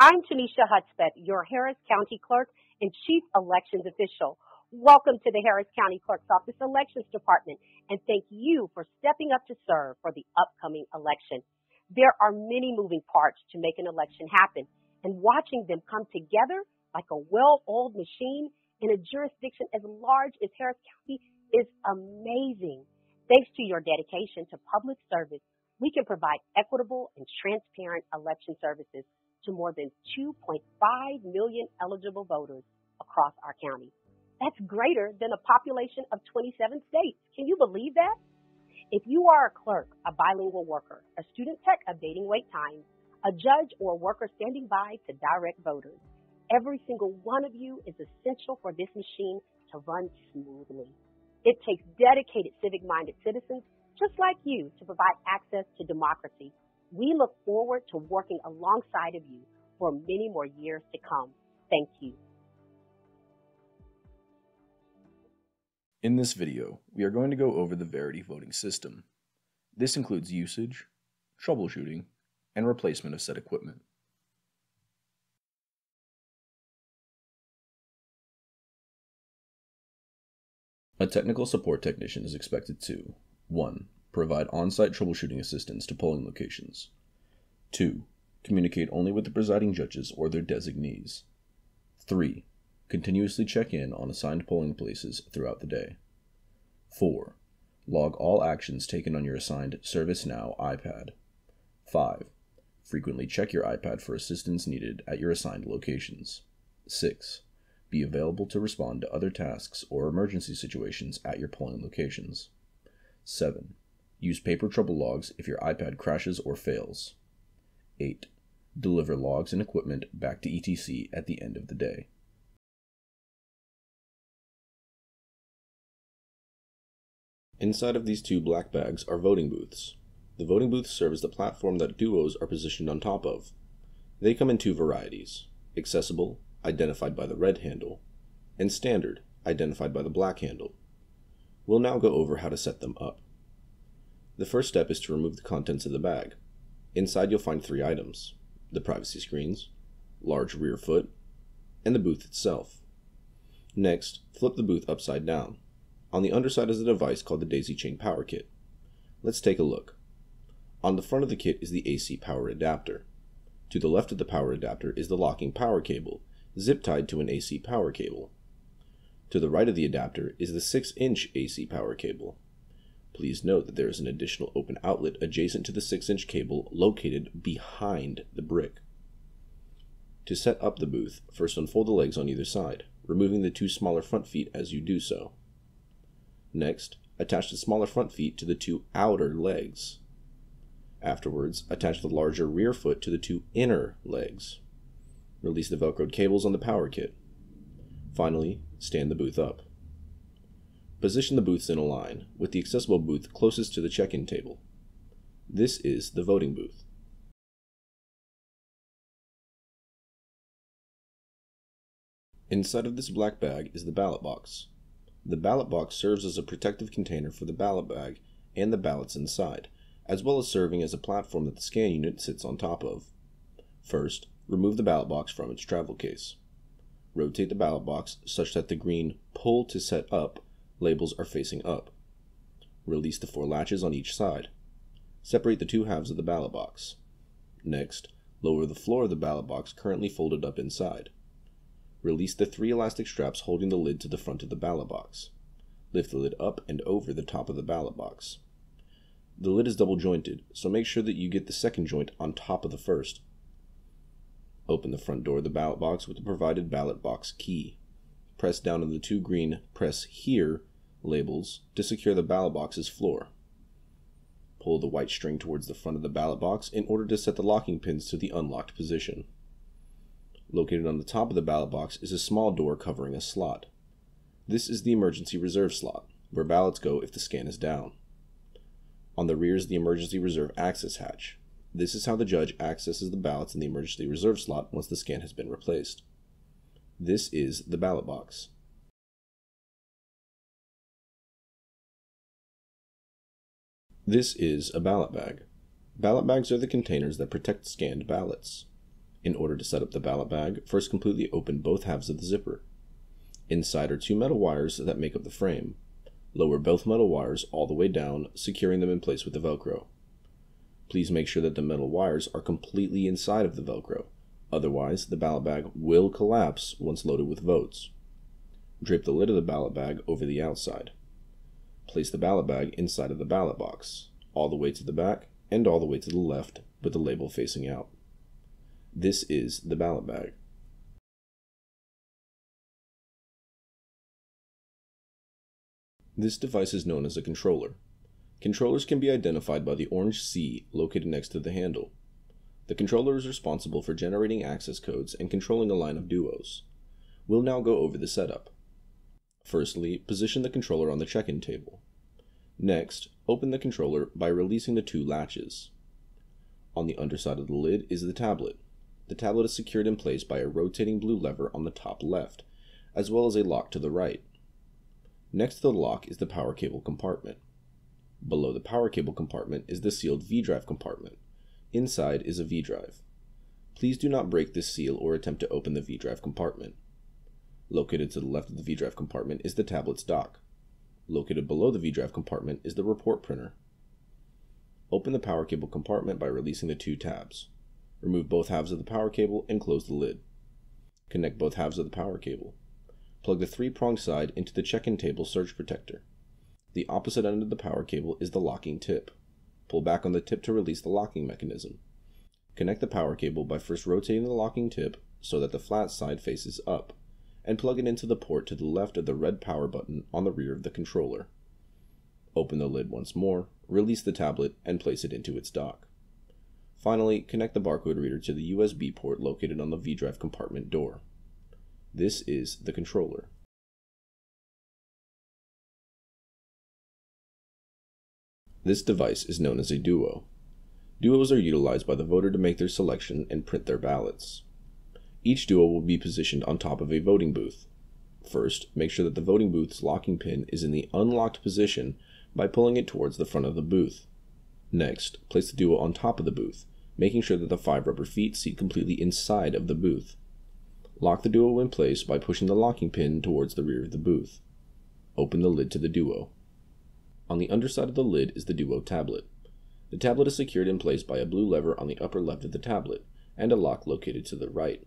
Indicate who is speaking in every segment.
Speaker 1: I'm Teneshia Hudspeth, your Harris County Clerk and Chief Elections Official. Welcome to the Harris County Clerk's Office Elections Department, and thank you for stepping up to serve for the upcoming election. There are many moving parts to make an election happen, and watching them come together like a well-oiled machine in a jurisdiction as large as Harris County is amazing. Thanks to your dedication to public service, we can provide equitable and transparent election services to more than 2.5 million eligible voters across our county. That's greater than a population of 27 states. Can you believe that? If you are a clerk, a bilingual worker, a student tech updating wait times, a judge or a worker standing by to direct voters, every single one of you is essential for this machine to run smoothly. It takes dedicated civic minded citizens just like you to provide access to democracy. We look forward to working alongside of you for many more years to come. Thank you.
Speaker 2: In this video, we are going to go over the Verity voting system. This includes usage, troubleshooting, and replacement of said equipment. A technical support technician is expected to 1. Provide on-site troubleshooting assistance to polling locations. 2. Communicate only with the presiding judges or their designees. 3. Continuously check in on assigned polling places throughout the day. 4. Log all actions taken on your assigned ServiceNow iPad. 5. Frequently check your iPad for assistance needed at your assigned locations. 6. Be available to respond to other tasks or emergency situations at your polling locations. 7. Use paper trouble logs if your iPad crashes or fails. 8. Deliver logs and equipment back to ETC at the end of the day. Inside of these two black bags are voting booths. The voting booths serve as the platform that duos are positioned on top of. They come in two varieties accessible, identified by the red handle, and standard, identified by the black handle. We'll now go over how to set them up. The first step is to remove the contents of the bag. Inside you'll find three items the privacy screens, large rear foot, and the booth itself. Next, flip the booth upside down. On the underside is a device called the Daisy Chain Power Kit. Let's take a look. On the front of the kit is the AC power adapter. To the left of the power adapter is the locking power cable, zip tied to an AC power cable. To the right of the adapter is the 6 inch AC power cable. Please note that there is an additional open outlet adjacent to the 6 inch cable located behind the brick. To set up the booth, first unfold the legs on either side, removing the two smaller front feet as you do so. Next, attach the smaller front feet to the two outer legs. Afterwards, attach the larger rear foot to the two inner legs. Release the velcroed cables on the power kit. Finally, stand the booth up. Position the booths in a line, with the accessible booth closest to the check-in table. This is the voting booth. Inside of this black bag is the ballot box. The ballot box serves as a protective container for the ballot bag and the ballots inside, as well as serving as a platform that the scan unit sits on top of. First, remove the ballot box from its travel case. Rotate the ballot box such that the green pull to set up labels are facing up. Release the four latches on each side. Separate the two halves of the ballot box. Next, lower the floor of the ballot box currently folded up inside. Release the three elastic straps holding the lid to the front of the ballot box. Lift the lid up and over the top of the ballot box. The lid is double jointed, so make sure that you get the second joint on top of the first. Open the front door of the ballot box with the provided ballot box key. Press down on the two green Press Here labels to secure the ballot box's floor. Pull the white string towards the front of the ballot box in order to set the locking pins to the unlocked position. Located on the top of the ballot box is a small door covering a slot. This is the emergency reserve slot, where ballots go if the scan is down. On the rear is the emergency reserve access hatch. This is how the judge accesses the ballots in the emergency reserve slot once the scan has been replaced. This is the ballot box. This is a ballot bag. Ballot bags are the containers that protect scanned ballots. In order to set up the ballot bag, first completely open both halves of the zipper. Inside are two metal wires that make up the frame. Lower both metal wires all the way down, securing them in place with the Velcro. Please make sure that the metal wires are completely inside of the Velcro, otherwise the ballot bag will collapse once loaded with votes. Drape the lid of the ballot bag over the outside. Place the ballot bag inside of the ballot box, all the way to the back and all the way to the left with the label facing out. This is the ballot bag. This device is known as a controller. Controllers can be identified by the orange C located next to the handle. The controller is responsible for generating access codes and controlling a line of duos. We'll now go over the setup. Firstly, position the controller on the check-in table. Next, open the controller by releasing the two latches. On the underside of the lid is the tablet. The tablet is secured in place by a rotating blue lever on the top left, as well as a lock to the right. Next to the lock is the power cable compartment. Below the power cable compartment is the sealed V-drive compartment. Inside is a V-drive. Please do not break this seal or attempt to open the V-drive compartment. Located to the left of the V-drive compartment is the tablet's dock. Located below the V-drive compartment is the report printer. Open the power cable compartment by releasing the two tabs. Remove both halves of the power cable and close the lid. Connect both halves of the power cable. Plug the three-pronged side into the check-in table surge protector. The opposite end of the power cable is the locking tip. Pull back on the tip to release the locking mechanism. Connect the power cable by first rotating the locking tip so that the flat side faces up, and plug it into the port to the left of the red power button on the rear of the controller. Open the lid once more, release the tablet, and place it into its dock. Finally, connect the barcode reader to the USB port located on the V-Drive compartment door. This is the controller. This device is known as a duo. Duos are utilized by the voter to make their selection and print their ballots. Each duo will be positioned on top of a voting booth. First, make sure that the voting booth's locking pin is in the unlocked position by pulling it towards the front of the booth. Next, place the duo on top of the booth making sure that the five rubber feet seat completely inside of the booth. Lock the duo in place by pushing the locking pin towards the rear of the booth. Open the lid to the duo. On the underside of the lid is the duo tablet. The tablet is secured in place by a blue lever on the upper left of the tablet, and a lock located to the right.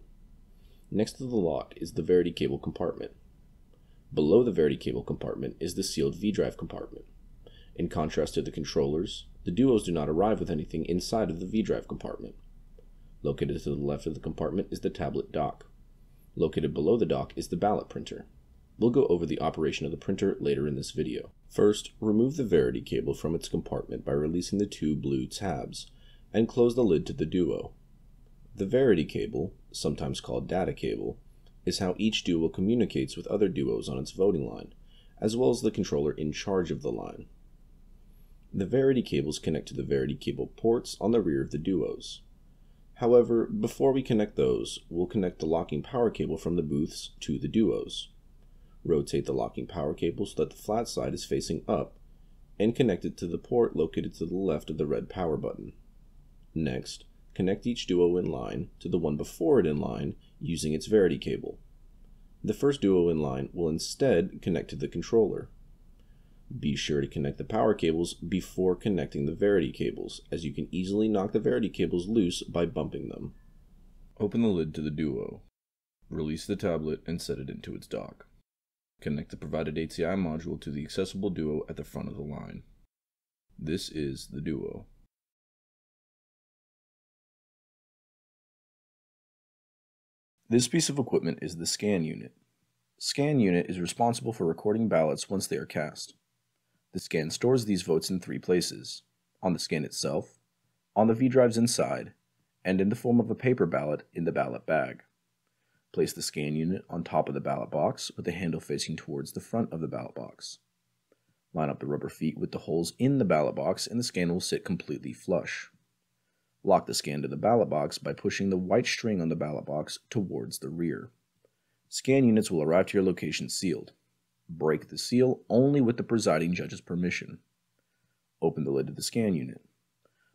Speaker 2: Next to the lock is the Verity cable compartment. Below the Verity cable compartment is the sealed V-drive compartment. In contrast to the controllers, the duos do not arrive with anything inside of the V-drive compartment. Located to the left of the compartment is the tablet dock. Located below the dock is the ballot printer. We'll go over the operation of the printer later in this video. First, remove the Verity cable from its compartment by releasing the two blue tabs, and close the lid to the duo. The Verity cable, sometimes called data cable, is how each duo communicates with other duos on its voting line, as well as the controller in charge of the line. The Verity cables connect to the Verity cable ports on the rear of the Duos. However, before we connect those, we'll connect the locking power cable from the booths to the Duos. Rotate the locking power cable so that the flat side is facing up, and connect it to the port located to the left of the red power button. Next, connect each Duo in line to the one before it in line using its Verity cable. The first Duo in line will instead connect to the controller. Be sure to connect the power cables before connecting the Verity cables, as you can easily knock the Verity cables loose by bumping them. Open the lid to the Duo. Release the tablet and set it into its dock. Connect the provided ATI module to the accessible Duo at the front of the line. This is the Duo. This piece of equipment is the scan unit. Scan unit is responsible for recording ballots once they are cast. The scan stores these votes in three places on the scan itself, on the V drives inside, and in the form of a paper ballot in the ballot bag. Place the scan unit on top of the ballot box with the handle facing towards the front of the ballot box. Line up the rubber feet with the holes in the ballot box and the scan will sit completely flush. Lock the scan to the ballot box by pushing the white string on the ballot box towards the rear. Scan units will arrive to your location sealed. Break the seal only with the presiding judge's permission. Open the lid of the scan unit.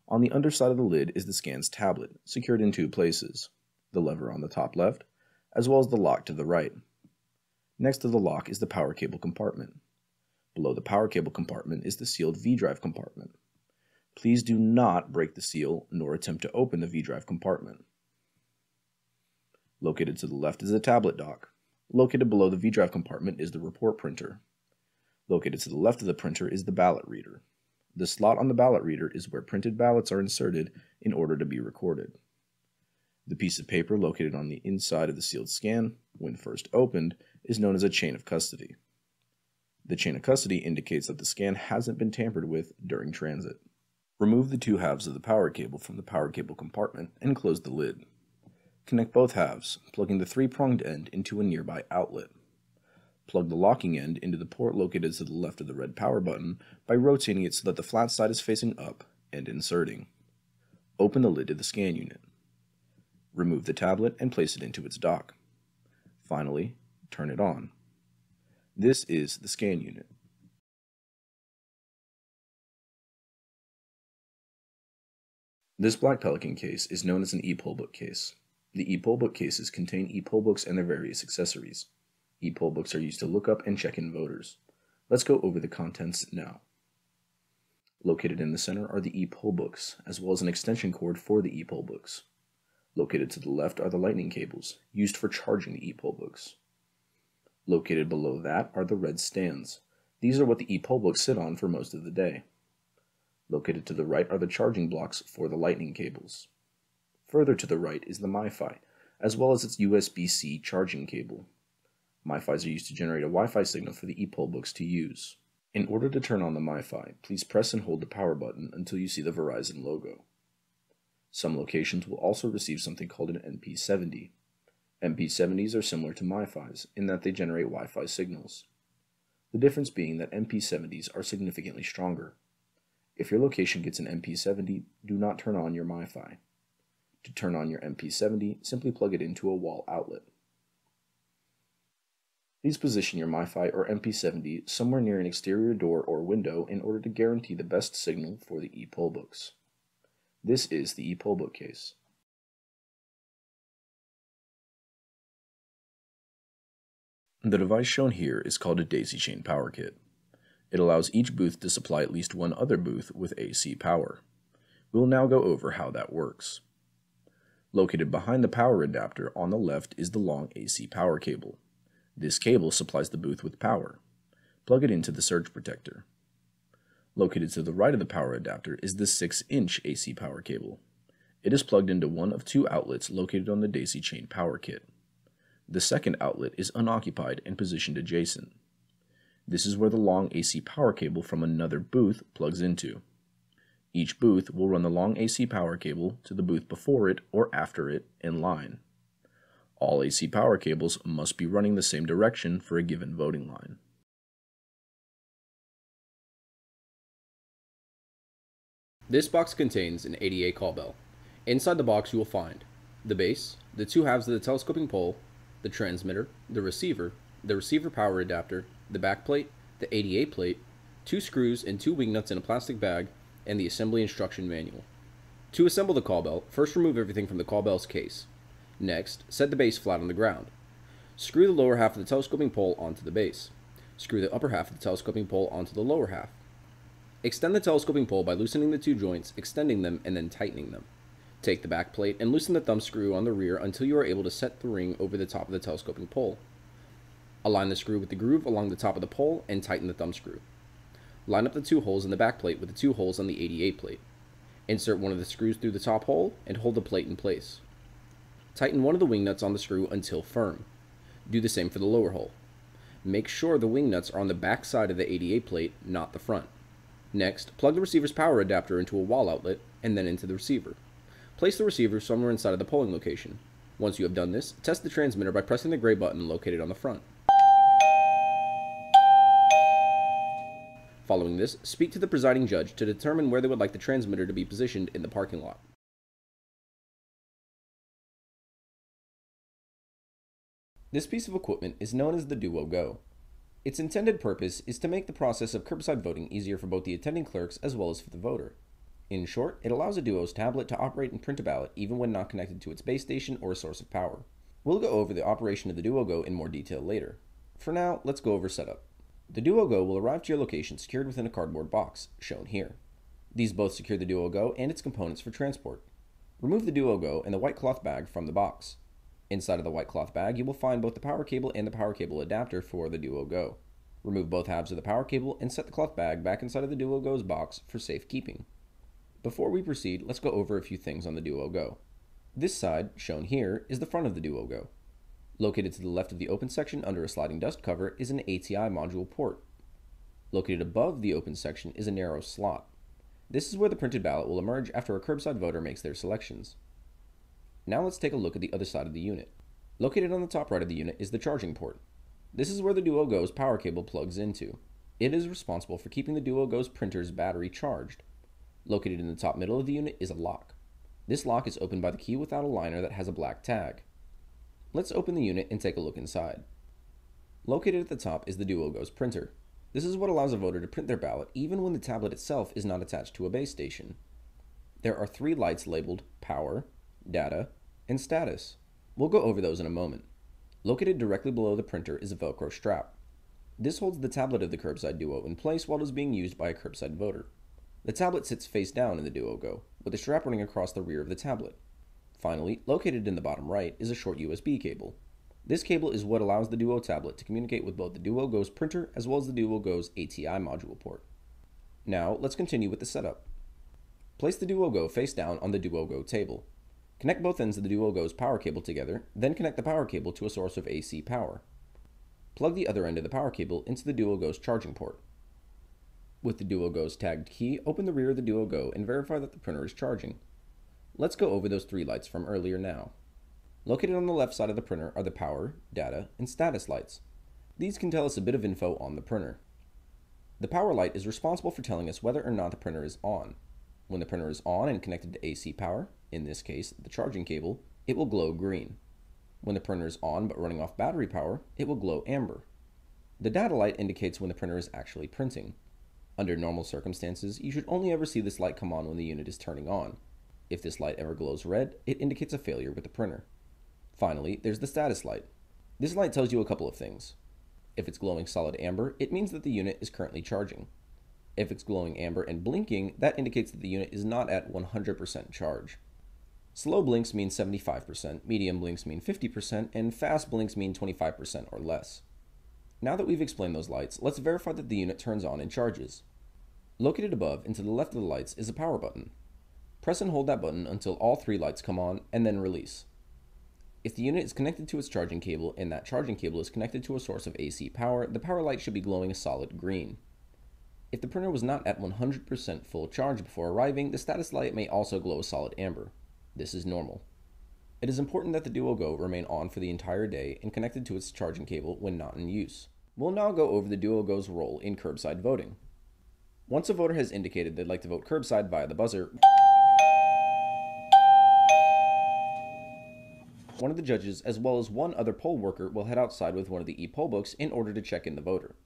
Speaker 2: On the underside of the lid is the scan's tablet, secured in two places. the lever on the top left, as well as the lock to the right. Next to the lock is the power cable compartment. Below the power cable compartment is the sealed V-drive compartment. Please do not break the seal nor attempt to open the V-drive compartment. Located to the left is the tablet dock. Located below the V-drive compartment is the report printer. Located to the left of the printer is the ballot reader. The slot on the ballot reader is where printed ballots are inserted in order to be recorded. The piece of paper located on the inside of the sealed scan, when first opened, is known as a chain of custody. The chain of custody indicates that the scan hasn't been tampered with during transit. Remove the two halves of the power cable from the power cable compartment and close the lid. Connect both halves, plugging the three-pronged end into a nearby outlet. Plug the locking end into the port located to the left of the red power button by rotating it so that the flat side is facing up and inserting. Open the lid to the scan unit. Remove the tablet and place it into its dock. Finally, turn it on. This is the scan unit. This Black Pelican case is known as an e-poll book case. The e-poll book cases contain e-poll books and their various accessories. E-poll books are used to look up and check in voters. Let's go over the contents now. Located in the center are the e-poll books, as well as an extension cord for the e-poll books. Located to the left are the lightning cables, used for charging the e-poll books. Located below that are the red stands. These are what the e-poll books sit on for most of the day. Located to the right are the charging blocks for the lightning cables. Further to the right is the MiFi, as well as its USB-C charging cable. MiFis are used to generate a Wi-Fi signal for the e-poll books to use. In order to turn on the MiFi, please press and hold the power button until you see the Verizon logo. Some locations will also receive something called an MP70. MP70s are similar to MiFis in that they generate Wi-Fi signals. The difference being that MP70s are significantly stronger. If your location gets an MP70, do not turn on your MiFi. To turn on your MP70, simply plug it into a wall outlet. Please position your MiFi or MP70 somewhere near an exterior door or window in order to guarantee the best signal for the e-poll books. This is the e-poll book case. The device shown here is called a daisy chain power kit. It allows each booth to supply at least one other booth with AC power. We will now go over how that works. Located behind the power adapter on the left is the long AC power cable. This cable supplies the booth with power. Plug it into the surge protector. Located to the right of the power adapter is the 6-inch AC power cable. It is plugged into one of two outlets located on the daisy chain power kit. The second outlet is unoccupied and positioned adjacent. This is where the long AC power cable from another booth plugs into. Each booth will run the long AC power cable to the booth before it or after it in line. All AC power cables must be running the same direction for a given voting line.
Speaker 3: This box contains an ADA call bell. Inside the box you will find the base, the two halves of the telescoping pole, the transmitter, the receiver, the receiver power adapter, the backplate, the ADA plate, two screws and two wing nuts in a plastic bag, and the assembly instruction manual. To assemble the call bell, first remove everything from the call bell's case. Next, set the base flat on the ground. Screw the lower half of the telescoping pole onto the base. Screw the upper half of the telescoping pole onto the lower half. Extend the telescoping pole by loosening the two joints, extending them, and then tightening them. Take the back plate and loosen the thumb screw on the rear until you are able to set the ring over the top of the telescoping pole. Align the screw with the groove along the top of the pole and tighten the thumb screw. Line up the two holes in the back plate with the two holes on the ADA plate. Insert one of the screws through the top hole and hold the plate in place. Tighten one of the wing nuts on the screw until firm. Do the same for the lower hole. Make sure the wing nuts are on the back side of the ADA plate, not the front. Next, plug the receiver's power adapter into a wall outlet and then into the receiver. Place the receiver somewhere inside of the polling location. Once you have done this, test the transmitter by pressing the gray button located on the front. Following this, speak to the presiding judge to determine where they would like the transmitter to be positioned in the parking lot. This piece of equipment is known as the Duo Go. Its intended purpose is to make the process of curbside voting easier for both the attending clerks as well as for the voter. In short, it allows a Duo's tablet to operate and print a ballot even when not connected to its base station or a source of power. We'll go over the operation of the Duo Go in more detail later. For now, let's go over setup. The Duo Go will arrive to your location secured within a cardboard box, shown here. These both secure the Duo Go and its components for transport. Remove the Duo Go and the white cloth bag from the box. Inside of the white cloth bag, you will find both the power cable and the power cable adapter for the Duo Go. Remove both halves of the power cable and set the cloth bag back inside of the Duo Go's box for safekeeping. Before we proceed, let's go over a few things on the Duo Go. This side, shown here, is the front of the Duo Go. Located to the left of the open section under a sliding dust cover is an ATI module port. Located above the open section is a narrow slot. This is where the printed ballot will emerge after a curbside voter makes their selections. Now let's take a look at the other side of the unit. Located on the top right of the unit is the charging port. This is where the Duo Go's power cable plugs into. It is responsible for keeping the Duo Go's printer's battery charged. Located in the top middle of the unit is a lock. This lock is opened by the key without a liner that has a black tag. Let's open the unit and take a look inside. Located at the top is the DuoGo's printer. This is what allows a voter to print their ballot even when the tablet itself is not attached to a base station. There are three lights labeled Power, Data, and Status. We'll go over those in a moment. Located directly below the printer is a Velcro strap. This holds the tablet of the Curbside Duo in place while it is being used by a curbside voter. The tablet sits face down in the Duo Go, with the strap running across the rear of the tablet. Finally, located in the bottom right is a short USB cable. This cable is what allows the Duo tablet to communicate with both the Duo Go's printer as well as the Duo Go's ATI module port. Now, let's continue with the setup. Place the Duo Go face down on the Duo Go table. Connect both ends of the Duo Go's power cable together, then connect the power cable to a source of AC power. Plug the other end of the power cable into the Duo Go's charging port. With the Duo Go's tagged key, open the rear of the Duo Go and verify that the printer is charging. Let's go over those three lights from earlier now. Located on the left side of the printer are the power, data, and status lights. These can tell us a bit of info on the printer. The power light is responsible for telling us whether or not the printer is on. When the printer is on and connected to AC power, in this case the charging cable, it will glow green. When the printer is on but running off battery power, it will glow amber. The data light indicates when the printer is actually printing. Under normal circumstances, you should only ever see this light come on when the unit is turning on. If this light ever glows red, it indicates a failure with the printer. Finally, there's the status light. This light tells you a couple of things. If it's glowing solid amber, it means that the unit is currently charging. If it's glowing amber and blinking, that indicates that the unit is not at 100% charge. Slow blinks mean 75%, medium blinks mean 50%, and fast blinks mean 25% or less. Now that we've explained those lights, let's verify that the unit turns on and charges. Located above and to the left of the lights is a power button. Press and hold that button until all three lights come on, and then release. If the unit is connected to its charging cable and that charging cable is connected to a source of AC power, the power light should be glowing a solid green. If the printer was not at 100% full charge before arriving, the status light may also glow a solid amber. This is normal. It is important that the Duo Go remain on for the entire day and connected to its charging cable when not in use. We'll now go over the Duo Go's role in curbside voting. Once a voter has indicated they'd like to vote curbside via the buzzer, one of the judges as well as one other poll worker will head outside with one of the e-poll books in order to check in the voter.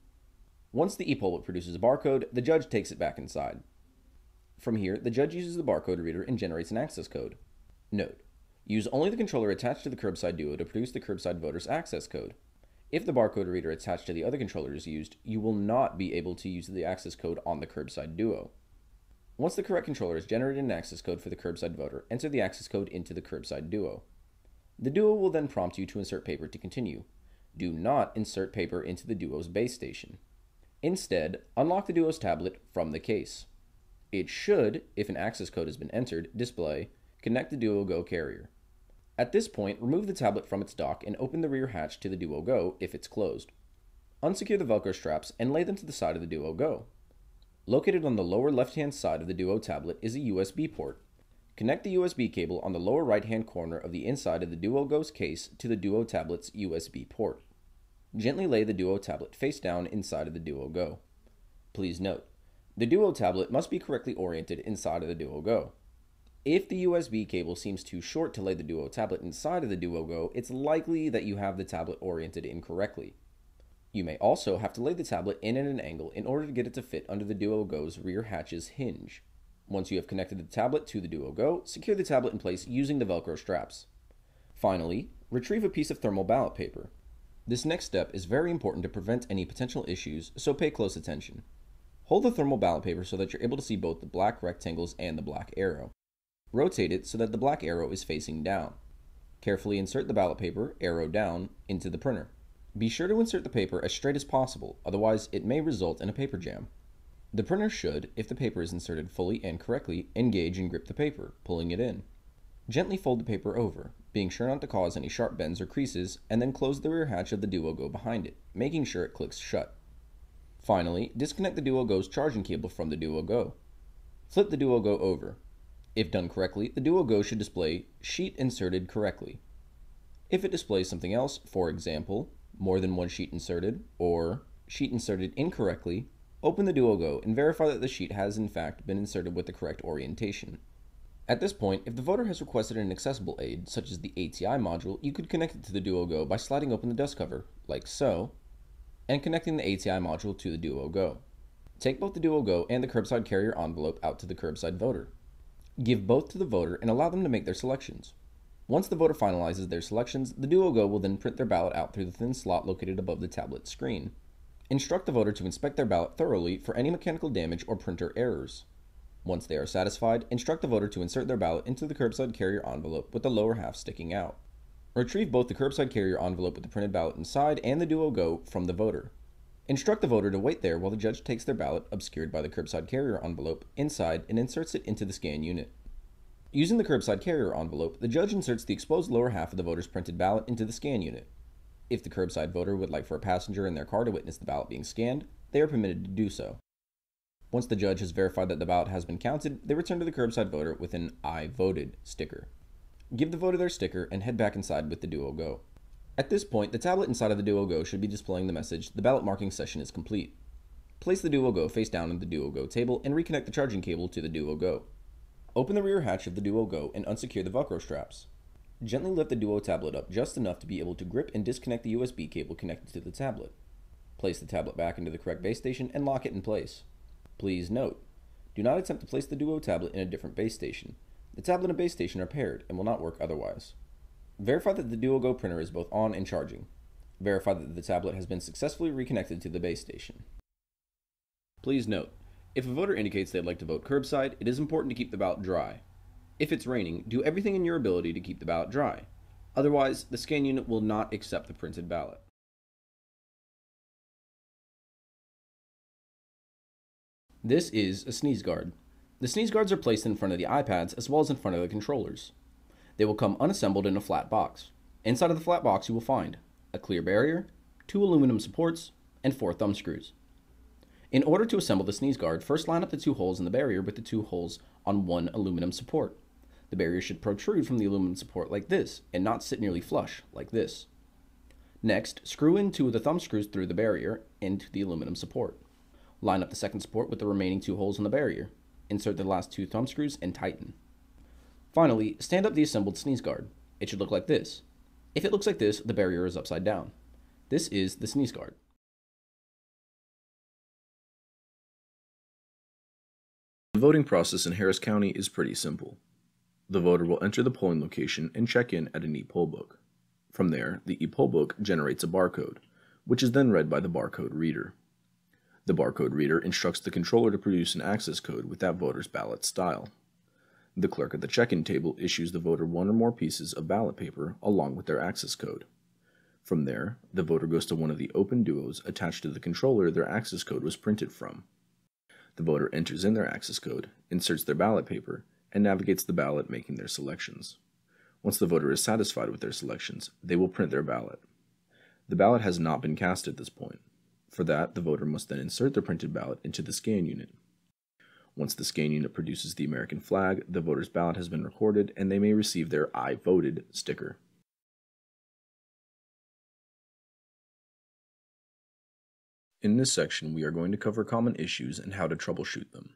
Speaker 3: Once the e-poll book produces a barcode, the judge takes it back inside. From here, the judge uses the barcode reader and generates an access code. Note: Use only the controller attached to the Curbside Duo to produce the Curbside Voter's access code. If the barcode reader attached to the other controller is used, you will not be able to use the access code on the Curbside Duo. Once the correct controller has generated an access code for the Curbside Voter, enter the access code into the Curbside Duo. The Duo will then prompt you to insert paper to continue. Do not insert paper into the Duo's base station. Instead, unlock the Duo's tablet from the case. It should, if an access code has been entered, display Connect the Duo Go carrier. At this point, remove the tablet from its dock and open the rear hatch to the Duo Go if it's closed. Unsecure the Velcro straps and lay them to the side of the Duo Go. Located on the lower left-hand side of the Duo tablet is a USB port. Connect the USB cable on the lower right-hand corner of the inside of the Duo Go's case to the Duo tablet's USB port. Gently lay the Duo tablet face down inside of the Duo Go. Please note, the Duo tablet must be correctly oriented inside of the Duo Go. If the USB cable seems too short to lay the Duo tablet inside of the Duo Go, it's likely that you have the tablet oriented incorrectly. You may also have to lay the tablet in at an angle in order to get it to fit under the Duo Go's rear hatch's hinge. Once you have connected the tablet to the Duo Go, secure the tablet in place using the Velcro straps. Finally, retrieve a piece of thermal ballot paper. This next step is very important to prevent any potential issues, so pay close attention. Hold the thermal ballot paper so that you're able to see both the black rectangles and the black arrow. Rotate it so that the black arrow is facing down. Carefully insert the ballot paper, arrow down, into the printer. Be sure to insert the paper as straight as possible, otherwise it may result in a paper jam. The printer should, if the paper is inserted fully and correctly, engage and grip the paper, pulling it in. Gently fold the paper over, being sure not to cause any sharp bends or creases, and then close the rear hatch of the Duo Go behind it, making sure it clicks shut. Finally, disconnect the Duo Go's charging cable from the Duo Go. Flip the Duo Go over. If done correctly, the Duo Go should display sheet inserted correctly. If it displays something else, for example, more than one sheet inserted, or sheet inserted incorrectly, open the Duo Go and verify that the sheet has in fact been inserted with the correct orientation. At this point, if the voter has requested an accessible aid, such as the ATI module, you could connect it to the Duo Go by sliding open the dust cover, like so, and connecting the ATI module to the Duo Go. Take both the Duo Go and the curbside carrier envelope out to the curbside voter. Give both to the voter and allow them to make their selections. Once the voter finalizes their selections, the Duo Go will then print their ballot out through the thin slot located above the tablet screen. Instruct the voter to inspect their ballot thoroughly for any mechanical damage or printer errors. Once they are satisfied, instruct the voter to insert their ballot into the curbside carrier envelope with the lower half sticking out. Retrieve both the curbside carrier envelope with the printed ballot inside and the Duo Go from the voter. Instruct the voter to wait there while the judge takes their ballot, obscured by the curbside carrier envelope, inside and inserts it into the scan unit. Using the curbside carrier envelope, the judge inserts the exposed lower half of the voter's printed ballot into the scan unit. If the curbside voter would like for a passenger in their car to witness the ballot being scanned, they are permitted to do so. Once the judge has verified that the ballot has been counted, they return to the curbside voter with an I voted sticker. Give the voter their sticker and head back inside with the Duo Go. At this point, the tablet inside of the Duo Go should be displaying the message, the ballot marking session is complete. Place the Duo Go face down on the Duo Go table and reconnect the charging cable to the Duo Go. Open the rear hatch of the Duo Go and unsecure the Velcro straps. Gently lift the Duo tablet up just enough to be able to grip and disconnect the USB cable connected to the tablet. Place the tablet back into the correct base station and lock it in place. Please note, do not attempt to place the Duo tablet in a different base station. The tablet and base station are paired and will not work otherwise. Verify that the Duo Go printer is both on and charging. Verify that the tablet has been successfully reconnected to the base station. Please note, if a voter indicates they'd like to vote curbside, it is important to keep the ballot dry. If it's raining, do everything in your ability to keep the ballot dry. Otherwise, the scan unit will not accept the printed ballot. This is a sneeze guard. The sneeze guards are placed in front of the iPads as well as in front of the controllers. They will come unassembled in a flat box. Inside of the flat box, you will find a clear barrier, two aluminum supports, and four thumb screws. In order to assemble the sneeze guard, first line up the two holes in the barrier with the two holes on one aluminum support. The barrier should protrude from the aluminum support like this, and not sit nearly flush, like this. Next, screw in two of the thumb screws through the barrier into the aluminum support. Line up the second support with the remaining two holes in the barrier. Insert the last two thumb screws and tighten. Finally, stand up the assembled sneeze guard. It should look like this. If it looks like this, the barrier is upside down. This is the sneeze guard.
Speaker 2: The voting process in Harris County is pretty simple. The voter will enter the polling location and check in at an e-poll book. From there, the e-poll book generates a barcode, which is then read by the barcode reader. The barcode reader instructs the controller to produce an access code with that voter's ballot style. The clerk at the check-in table issues the voter one or more pieces of ballot paper along with their access code. From there, the voter goes to one of the open duos attached to the controller their access code was printed from. The voter enters in their access code, inserts their ballot paper, and navigates the ballot making their selections. Once the voter is satisfied with their selections, they will print their ballot. The ballot has not been cast at this point. For that, the voter must then insert the printed ballot into the scan unit. Once the scan unit produces the American flag, the voter's ballot has been recorded and they may receive their I voted sticker. In this section, we are going to cover common issues and how to troubleshoot them.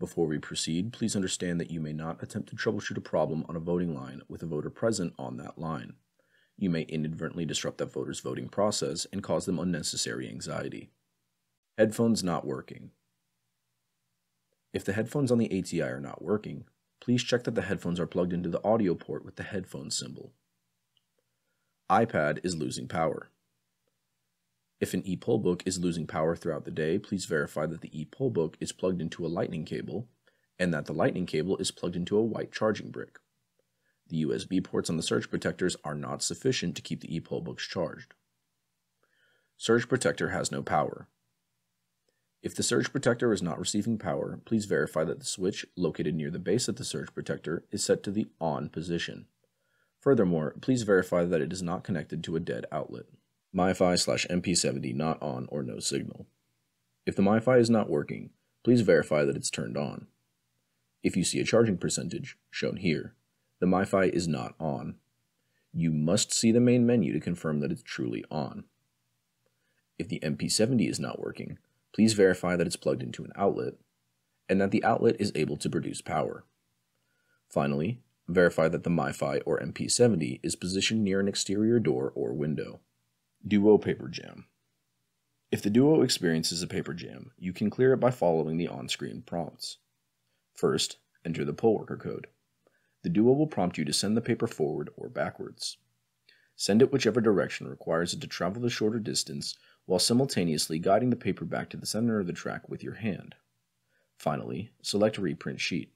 Speaker 2: Before we proceed, please understand that you may not attempt to troubleshoot a problem on a voting line with a voter present on that line you may inadvertently disrupt that voter's voting process and cause them unnecessary anxiety. Headphones not working. If the headphones on the ATI are not working, please check that the headphones are plugged into the audio port with the headphone symbol. iPad is losing power. If an ePollbook is losing power throughout the day, please verify that the ePollbook is plugged into a lightning cable and that the lightning cable is plugged into a white charging brick. The USB ports on the surge protectors are not sufficient to keep the ePollbooks charged. Surge protector has no power. If the surge protector is not receiving power, please verify that the switch located near the base of the surge protector is set to the on position. Furthermore, please verify that it is not connected to a dead outlet. MiFi slash MP70 not on or no signal. If the MiFi is not working, please verify that it's turned on. If you see a charging percentage, shown here, the MiFi is not on. You must see the main menu to confirm that it's truly on. If the MP70 is not working, please verify that it's plugged into an outlet and that the outlet is able to produce power. Finally, verify that the MiFi or MP70 is positioned near an exterior door or window. Duo Paper Jam If the Duo experiences a paper jam, you can clear it by following the on-screen prompts. First, enter the poll worker code. The Duo will prompt you to send the paper forward or backwards. Send it whichever direction requires it to travel the shorter distance while simultaneously guiding the paper back to the center of the track with your hand. Finally, select Reprint Sheet.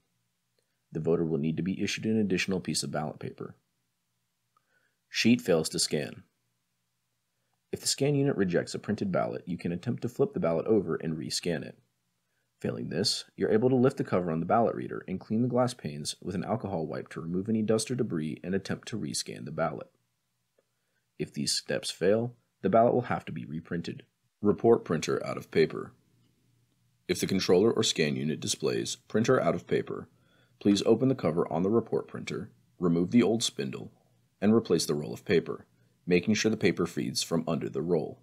Speaker 2: The voter will need to be issued an additional piece of ballot paper. Sheet fails to scan. If the scan unit rejects a printed ballot, you can attempt to flip the ballot over and rescan it. Failing this, you're able to lift the cover on the ballot reader and clean the glass panes with an alcohol wipe to remove any dust or debris and attempt to rescan the ballot. If these steps fail, the ballot will have to be reprinted. Report printer out of paper. If the controller or scan unit displays printer out of paper, please open the cover on the report printer, remove the old spindle, and replace the roll of paper, making sure the paper feeds from under the roll.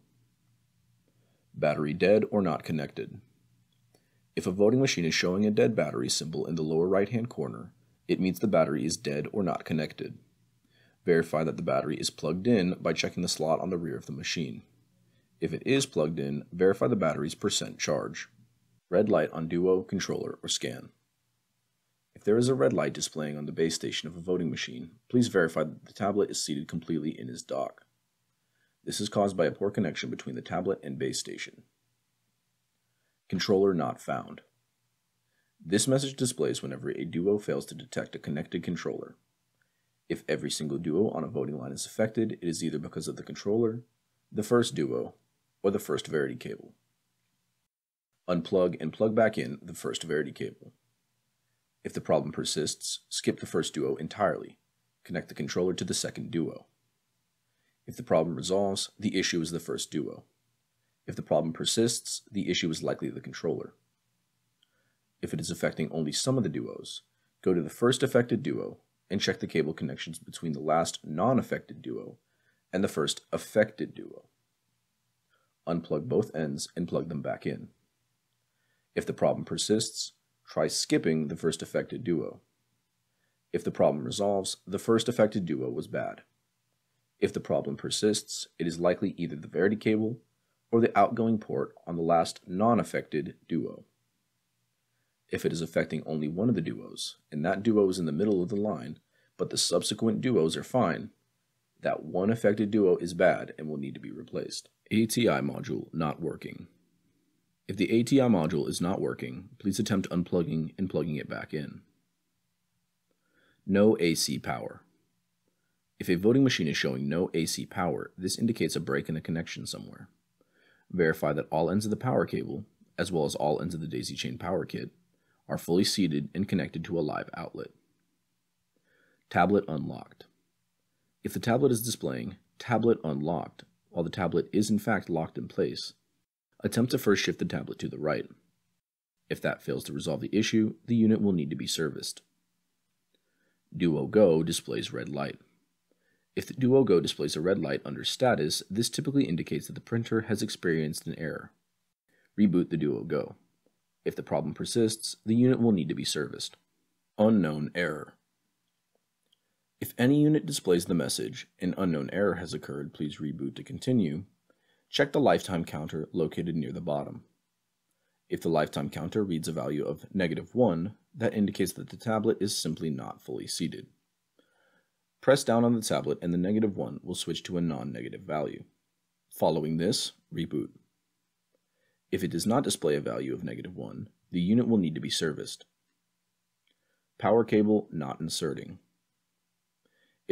Speaker 2: Battery dead or not connected. If a voting machine is showing a dead battery symbol in the lower right hand corner, it means the battery is dead or not connected. Verify that the battery is plugged in by checking the slot on the rear of the machine. If it is plugged in, verify the battery's percent charge. Red light on Duo, controller, or scan. If there is a red light displaying on the base station of a voting machine, please verify that the tablet is seated completely in its dock. This is caused by a poor connection between the tablet and base station. Controller not found. This message displays whenever a duo fails to detect a connected controller. If every single duo on a voting line is affected, it is either because of the controller, the first duo, or the first Verity cable. Unplug and plug back in the first Verity cable. If the problem persists, skip the first duo entirely. Connect the controller to the second duo. If the problem resolves, the issue is the first duo. If the problem persists, the issue is likely the controller. If it is affecting only some of the duos, go to the first affected duo and check the cable connections between the last non-affected duo and the first affected duo. Unplug both ends and plug them back in. If the problem persists, try skipping the first affected duo. If the problem resolves, the first affected duo was bad. If the problem persists, it is likely either the Verity cable or the outgoing port on the last non-affected duo. If it is affecting only one of the duos, and that duo is in the middle of the line, but the subsequent duos are fine, that one affected duo is bad and will need to be replaced. ATI module not working. If the ATI module is not working, please attempt unplugging and plugging it back in. No AC power. If a voting machine is showing no AC power, this indicates a break in the connection somewhere. Verify that all ends of the power cable, as well as all ends of the daisy chain power kit, are fully seated and connected to a live outlet. Tablet unlocked. If the tablet is displaying tablet unlocked, while the tablet is in fact locked in place, attempt to first shift the tablet to the right. If that fails to resolve the issue, the unit will need to be serviced. Duo Go displays red light. If the Duo Go displays a red light under status, this typically indicates that the printer has experienced an error. Reboot the Duo Go. If the problem persists, the unit will need to be serviced. Unknown error. If any unit displays the message, an unknown error has occurred, please reboot to continue, check the lifetime counter located near the bottom. If the lifetime counter reads a value of negative 1, that indicates that the tablet is simply not fully seated. Press down on the tablet and the negative 1 will switch to a non-negative value. Following this, reboot. If it does not display a value of negative 1, the unit will need to be serviced. Power cable not inserting.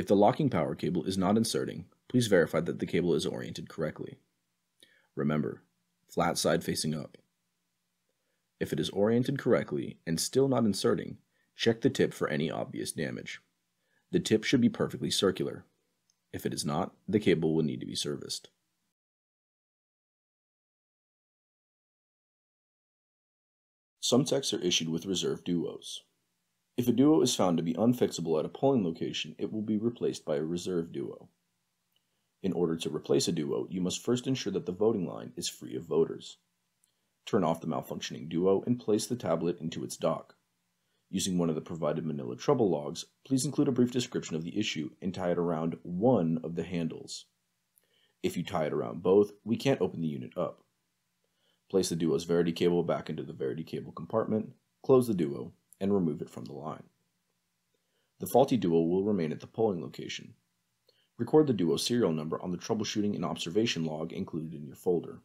Speaker 2: If the locking power cable is not inserting, please verify that the cable is oriented correctly. Remember, flat side facing up. If it is oriented correctly and still not inserting, check the tip for any obvious damage. The tip should be perfectly circular. If it is not, the cable will need to be serviced. Some techs are issued with reserve duos. If a duo is found to be unfixable at a polling location, it will be replaced by a reserve duo. In order to replace a duo, you must first ensure that the voting line is free of voters. Turn off the malfunctioning duo and place the tablet into its dock. Using one of the provided manila trouble logs, please include a brief description of the issue and tie it around one of the handles. If you tie it around both, we can't open the unit up. Place the duo's Verity cable back into the Verity cable compartment, close the duo, and remove it from the line. The faulty duo will remain at the polling location. Record the duo serial number on the troubleshooting and observation log included in your folder.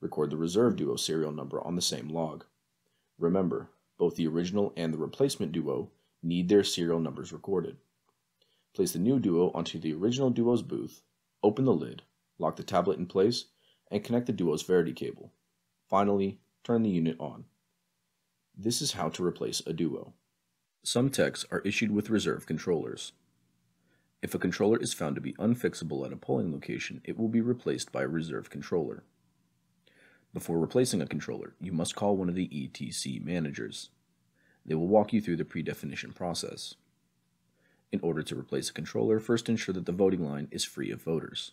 Speaker 2: Record the reserve duo serial number on the same log. Remember, both the original and the replacement duo need their serial numbers recorded. Place the new duo onto the original duo's booth, open the lid, lock the tablet in place, and connect the duo's Verity cable. Finally, turn the unit on. This is how to replace a duo. Some techs are issued with reserve controllers. If a controller is found to be unfixable at a polling location, it will be replaced by a reserve controller. Before replacing a controller, you must call one of the ETC managers. They will walk you through the predefinition process. In order to replace a controller, first ensure that the voting line is free of voters.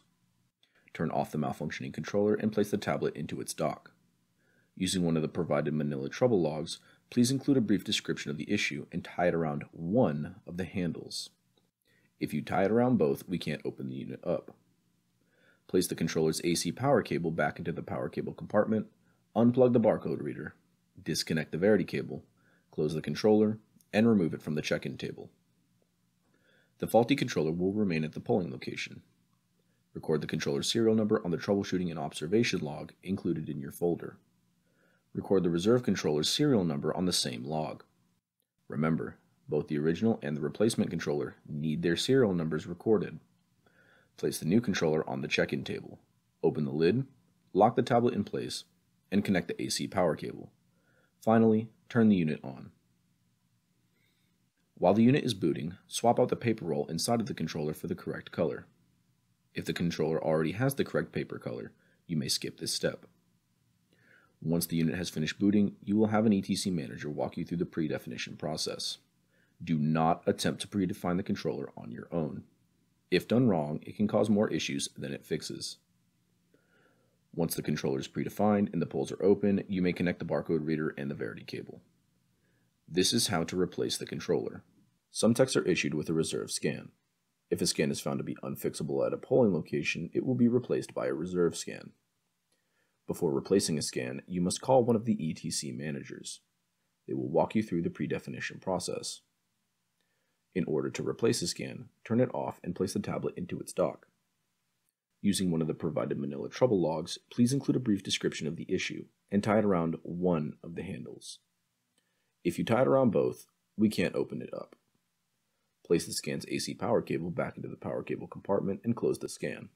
Speaker 2: Turn off the malfunctioning controller and place the tablet into its dock. Using one of the provided manila trouble logs, please include a brief description of the issue and tie it around one of the handles. If you tie it around both, we can't open the unit up. Place the controller's AC power cable back into the power cable compartment, unplug the barcode reader, disconnect the Verity cable, close the controller, and remove it from the check-in table. The faulty controller will remain at the polling location. Record the controller's serial number on the troubleshooting and observation log included in your folder. Record the reserve controller's serial number on the same log. Remember, both the original and the replacement controller need their serial numbers recorded. Place the new controller on the check-in table. Open the lid, lock the tablet in place, and connect the AC power cable. Finally, turn the unit on. While the unit is booting, swap out the paper roll inside of the controller for the correct color. If the controller already has the correct paper color, you may skip this step. Once the unit has finished booting, you will have an ETC manager walk you through the predefinition process. Do not attempt to predefine the controller on your own. If done wrong, it can cause more issues than it fixes. Once the controller is predefined and the polls are open, you may connect the barcode reader and the Verity cable. This is how to replace the controller. Some techs are issued with a reserve scan. If a scan is found to be unfixable at a polling location, it will be replaced by a reserve scan. Before replacing a scan, you must call one of the ETC managers. They will walk you through the predefinition process. In order to replace a scan, turn it off and place the tablet into its dock. Using one of the provided manila trouble logs, please include a brief description of the issue and tie it around one of the handles. If you tie it around both, we can't open it up. Place the scan's AC power cable back into the power cable compartment and close the scan.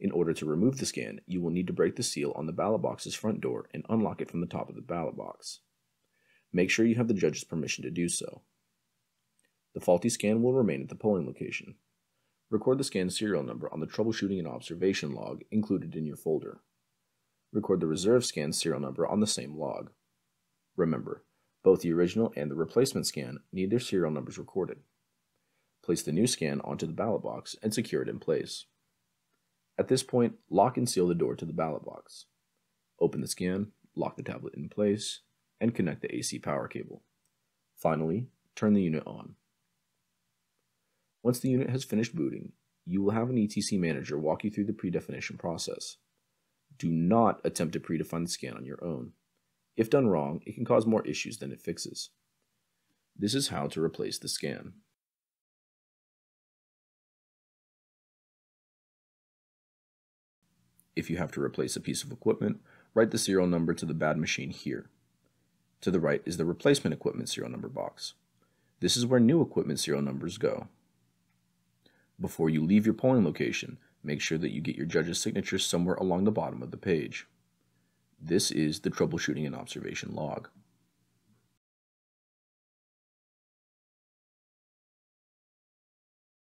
Speaker 2: In order to remove the scan, you will need to break the seal on the ballot box's front door and unlock it from the top of the ballot box. Make sure you have the judge's permission to do so. The faulty scan will remain at the polling location. Record the scan serial number on the troubleshooting and observation log included in your folder. Record the reserve scan serial number on the same log. Remember, both the original and the replacement scan need their serial numbers recorded. Place the new scan onto the ballot box and secure it in place. At this point, lock and seal the door to the ballot box. Open the scan, lock the tablet in place, and connect the AC power cable. Finally, turn the unit on. Once the unit has finished booting, you will have an ETC manager walk you through the predefinition process. Do not attempt to predefine the scan on your own. If done wrong, it can cause more issues than it fixes. This is how to replace the scan. If you have to replace a piece of equipment, write the serial number to the bad machine here. To the right is the replacement equipment serial number box. This is where new equipment serial numbers go. Before you leave your polling location, make sure that you get your judge's signature somewhere along the bottom of the page. This is the troubleshooting and observation log.